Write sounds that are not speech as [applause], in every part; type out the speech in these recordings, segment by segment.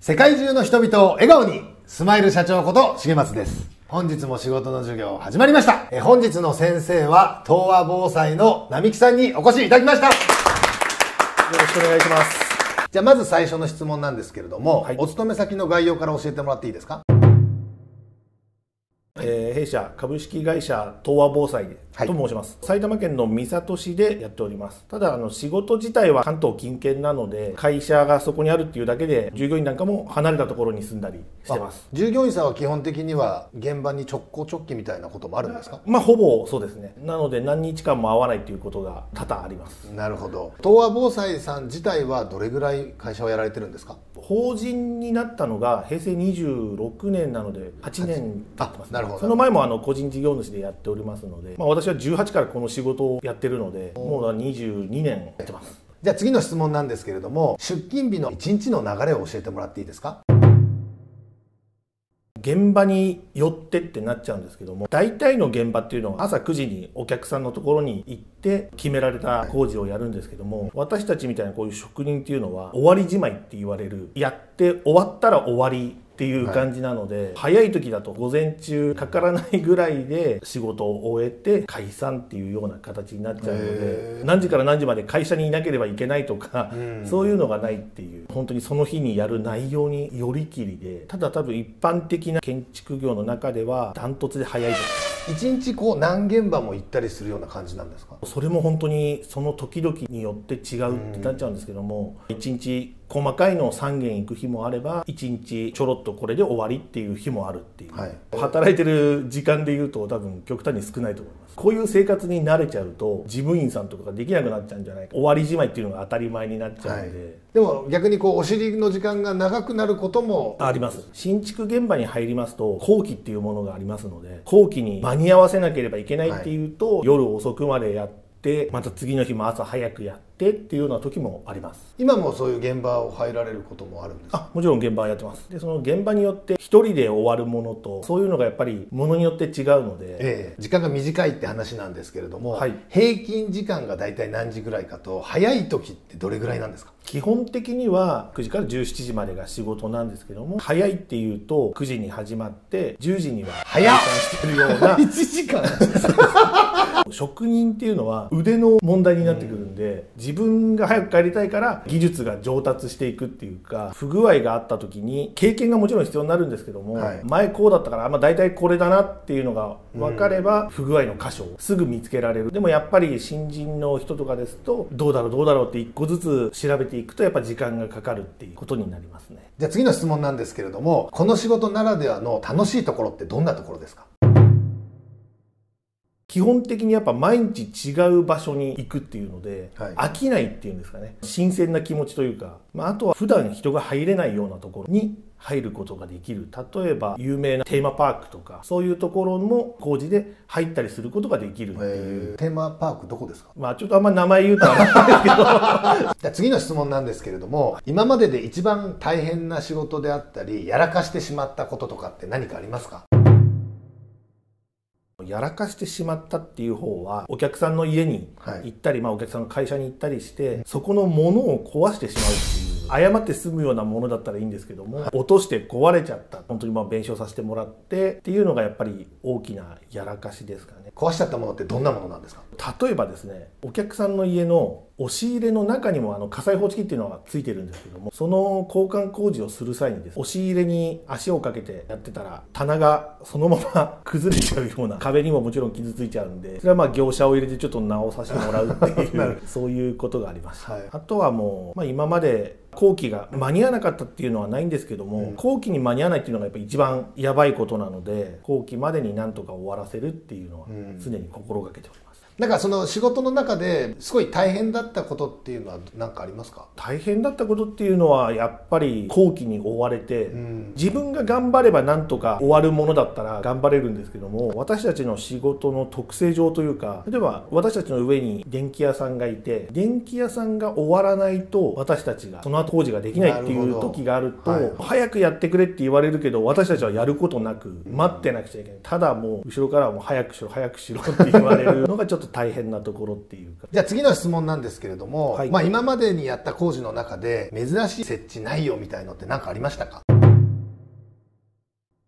世界中の人々を笑顔にスマイル社長こと重松です。本日も仕事の授業始まりました。え本日の先生は東和防災の並木さんにお越しいただきました。よろしくお願いします。じゃあまず最初の質問なんですけれども、はい、お勤め先の概要から教えてもらっていいですか？えー、弊社株式会社東和防災と申します、はい、埼玉県の三郷市でやっております。ただあの仕事自体は関東近県なので会社がそこにあるっていうだけで従業員なんかも離れたところに住んだりしてます。従業員さんは基本的には現場に直行直帰みたいなこともあるんですか？まあほぼそうですね。なので何日間も会わないっていうことが多々あります。なるほど。東和防災さん自体はどれぐらい会社をやられてるんですか？法人になったのが平成26年なので8年経ってます、ね、なるほど。その前もあの個人事業主でやっておりますので、まあ、私は18からこの仕事をやってるのでもう22年やってます。じゃあ次の質問なんですけれども出勤日の1日の流れを教えてもらっていいですか？現場に寄ってってなっちゃうんですけども大体の現場っていうのは朝9時にお客さんのところに行って決められた工事をやるんですけども私たちみたいなこういう職人っていうのは終わりじまいって言われる。やって終わったら終わりっていう感じなので、はい、早い時だと午前中かからないぐらいで仕事を終えて解散っていうような形になっちゃうので何時から何時まで会社にいなければいけないとか、うん、そういうのがないっていう本当にその日にやる内容によりきりでただ多分一般的な建築業の中ではダントツで早いです。一日こう何現場も行ったりするような感じなんですか？それも本当にその時々によって違うってなっちゃうんですけども一日細かいのを3軒行く日もあれば1日ちょろっとこれで終わりっていう日もあるっていう、はい、働いてる時間でいうと多分極端に少ないと思います。こういう生活に慣れちゃうと事務員さんとかができなくなっちゃうんじゃないか。終わりじまいっていうのが当たり前になっちゃうので、はい、でも逆にこうお尻の時間が長くなることもあります。新築現場に入りますと後期っていうものがありますので後期に間に合わせなければいけないっていうと、はい、夜遅くまでやってまた次の日も朝早くやってってっていうような時もあります。今もそういう現場を入られることもあるんですあもちろん現場やってます。でその現場によって一人で終わるものとそういうのがやっぱりものによって違うので、ええ、時間が短いって話なんですけれども、はい、平均時間が大体何時ぐらいかと早い時ってどれぐらいなんですか？基本的には9時から17時までが仕事なんですけども早いっていうと9時に始まって10時には早してるような [laughs] 1時間。[laughs] 職人っていうのは腕の問題になってくるんで、うん自分が早く帰りたいから技術が上達していくっていうか不具合があった時に経験がもちろん必要になるんですけども、はい、前こうだったからまあ大体これだなっていうのが分かれば、不具合の箇所をすぐ見つけられる。でもやっぱり新人の人とかですとどうだろうどうだろうって一個ずつ調べていくとやっぱ時間がかかるっていうことになりますね。じゃあ次の質問なんですけれどもこの仕事ならではの楽しいところってどんなところですか？基本的にやっぱ毎日違う場所に行くっていうので、はい、飽きないっていうんですかね。新鮮な気持ちというか、まあ、あとは普段人が入れないようなところに入ることができる。例えば有名なテーマパークとかそういうところも工事で入ったりすることができるっていう。テーマパークどこですか？まあちょっとあんま名前言うとあれなんですけど。[laughs] 次の質問なんですけれども今までで一番大変な仕事であったりやらかしてしまったこととかって何かありますか？やらかしてしまったっていう方はお客さんの家に行ったり、はい、まあ、お客さんの会社に行ったりしてそこのものを壊してしまうっていう誤って済むようなものだったらいいんですけども、落として壊れちゃった本当にまあ弁償させてもらってっていうのがやっぱり大きなやらかしですかね。壊しちゃったものってどんなものなんですか？例えばですねお客さんの家の押し入れの中にもあの火災報知器っていうのがついてるんですけどもその交換工事をする際にです押し入れに足をかけてやってたら棚がそのまま崩れちゃうような壁にももちろん傷ついちゃうんでそれはまあ業者を入れてちょっと直させてもらうっていう [laughs] そういうことがあります、はい、あとはもう、まあ、今まで後期が間に合わなかったっていうのはないんですけども、うん、後期に間に合わないっていうのがやっぱ一番やばいことなので後期までになんとか終わらせるっていうのは常に心がけております。なんかその仕事の中ですごい大変だったことっていうのは何かありますか？大変だったことっていうのはやっぱり後期に追われて、うん、自分が頑張ればなんとか終わるものだったら頑張れるんですけども私たちの仕事の特性上というか例えば私たちの上に電気屋さんがいて電気屋さんが終わらないと私たちがその後工事ができないっていう時があると、はい、早くやってくれって言われるけど私たちはやることなく待ってなくちゃいけない。ただもう後ろからはもう早くしろ早くしろって言われるのがちょっと大変なところっていうか。じゃあ次の質問なんですけれども、はい。まあ、今までにやった工事の中で珍しい設置ないよみたいのって何かありましたか？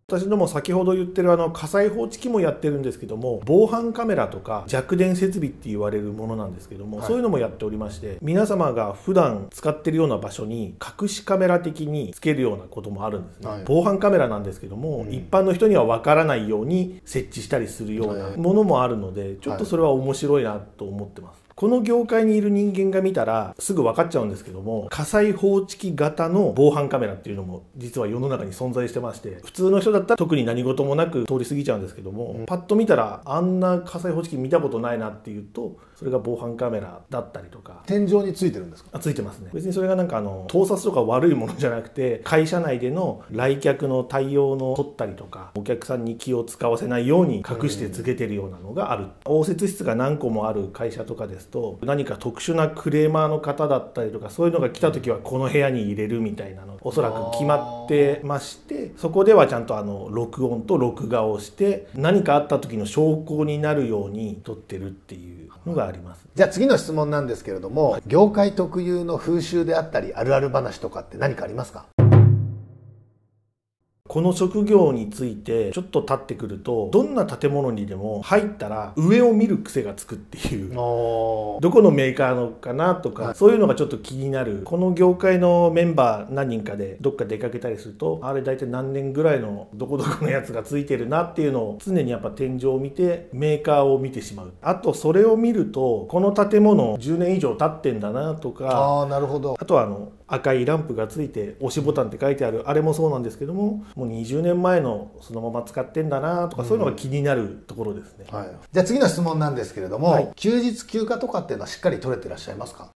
私ども先ほど言ってるあの火災報知器もやってるんですけども防犯カメラとか弱電設備って言われるものなんですけども、はい。そういうのもやっておりまして皆様が普段使ってるような場所に隠しカメラ的につけるようなこともあるんですね、はい。防犯カメラなんですけども、うん。一般の人にはわからないように設置したりするようなはい。ものもあるのでちょっとそれは面白いなと思ってます、この業界にいる人間が見たらすぐ分かっちゃうんですけども火災報知器型の防犯カメラっていうのも実は世の中に存在してまして普通の人だったら特に何事もなく通り過ぎちゃうんですけども、パッと見たらあんな火災報知器見たことないなっていうとそれが防犯カメラだったりとか。天井についてるんですか？あついてますね。別にそれがなんかあの盗撮とか悪いものじゃなくて会社内での来客の対応の取ったりとかお客さんに気を使わせないように隠してつけてるようなのがある。応接室が何個もある会社とかですと何か特殊なクレーマーの方だったりとかそういうのが来た時はこの部屋に入れるみたいなのおそらく決まってましてそこではちゃんとあの録音と録画をして何かあった時の証拠になるように撮ってるっていうのがあります。じゃあ次の質問なんですけれども、業界特有の風習であったりあるある話とかって何かありますか？この職業についてちょっと経ってくるとどんな建物にでも入ったら上を見る癖がつくっていう。おどこのメーカーのかなとか、はい。そういうのがちょっと気になる。この業界のメンバー何人かでどっか出かけたりするとあれ大体何年ぐらいのどこどこのやつがついてるなっていうのを常にやっぱ天井を見てメーカーを見てしまう。あとそれを見るとこの建物10年以上経ってんだなとかああなるほど。あとはあの赤いランプがついて押しボタンって書いてある。あれもそうなんですけどももう20年前のそのまま使ってんだなとか、そういうのが気になるところですね。はい、じゃあ次の質問なんですけれども、はい。休日休暇とかっていうのはしっかり取れてらっしゃいますか？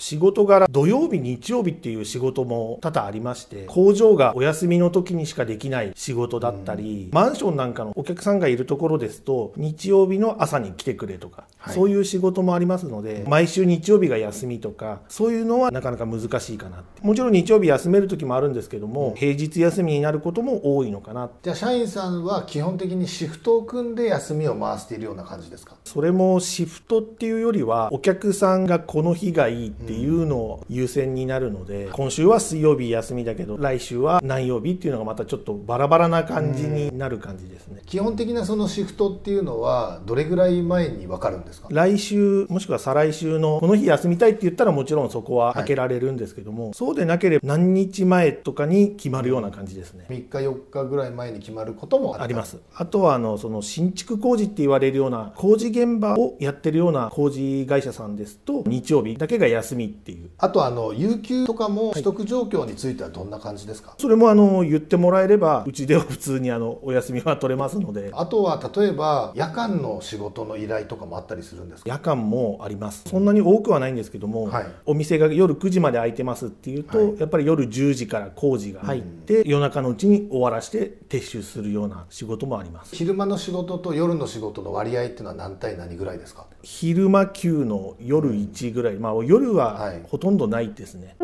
仕事柄土曜日日曜日っていう仕事も多々ありまして工場がお休みの時にしかできない仕事だったり、マンションなんかのお客さんがいるところですと日曜日の朝に来てくれとか、はい。そういう仕事もありますので毎週日曜日が休みとかそういうのはなかなか難しいかなって。もちろん日曜日休める時もあるんですけども、平日休みになることも多いのかなじゃあ社員さんは基本的にシフトを組んで休みを回しているような感じですか？それもシフトっていうよりはお客さんがこの日がいいっていうのを優先になるので、今週は水曜日休みだけど来週は何曜日っていうのがまたちょっとバラバラな感じになる感じですね。基本的なそのシフトっていうのはどれぐらい前に分かるんですか？来週もしくは再来週のこの日休みたいって言ったらもちろんそこは開けられるんですけども、そうでなければ何日前とかに決まるような感じですね。3日4日ぐらい前に決まることもありますあとはあのその新築工事って言われるような工事現場をやってるような工事会社さんですと日曜日だけが休みっていう。あとあの有給とかも取得状況についてはどんな感じですか、それもあの言ってもらえればうちでは普通にあのお休みは取れますので。あとは例えば夜間の仕事の依頼とかもあったりするんですか？夜間もあります。そんなに多くはないんですけども、はい。お店が夜9時まで開いてますっていうと、はい。やっぱり夜10時から工事が入って、夜中のうちに終わらして撤収するような仕事もあります。昼間の仕事と夜の仕事の割合っていうのは何対何ぐらいですか？昼間9の夜1ぐらい、まあ夜ははい。ほとんどないですね、